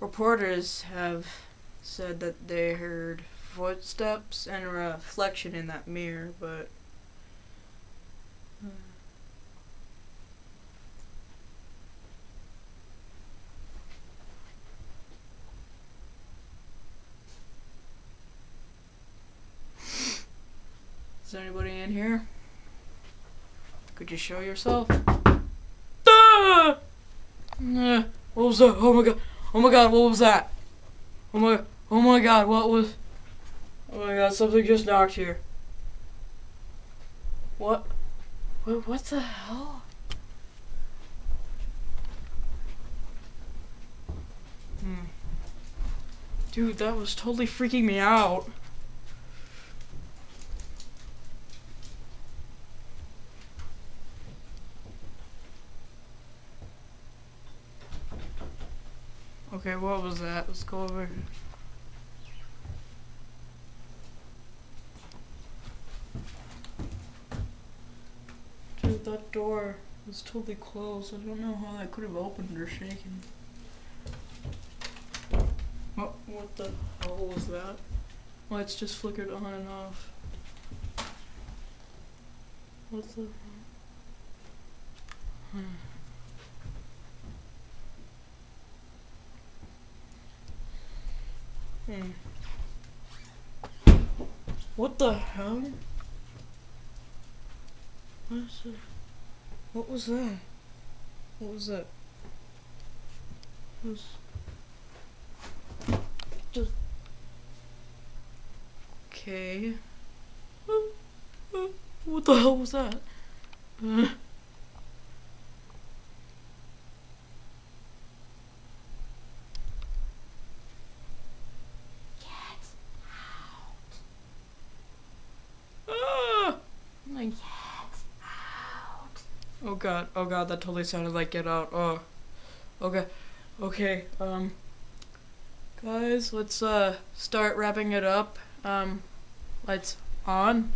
reporters have said that they heard footsteps and a reflection in that mirror, but. uh, Is there anybody in here? Could you show yourself? Ah! Uh, what was that? Oh my god! Oh my god! What was that? Oh my! Oh my god! What was? Oh my god! Something just knocked here. What? What? What the hell? Hmm. Dude, that was totally freaking me out. Okay, what was that? Let's go over. Dude, that door was totally closed. I don't know how that could have opened or shaken. What, what the hell was that? Lights just flickered on and off. What the? Hmm. What the hell? What was that? What was that? Was just okay. What the hell was that? Uh-huh. Uh. Ah! Like, oh god, oh god, that totally sounded like Get Out. Oh, okay, okay. Um, guys, let's uh start wrapping it up. Um, lights on.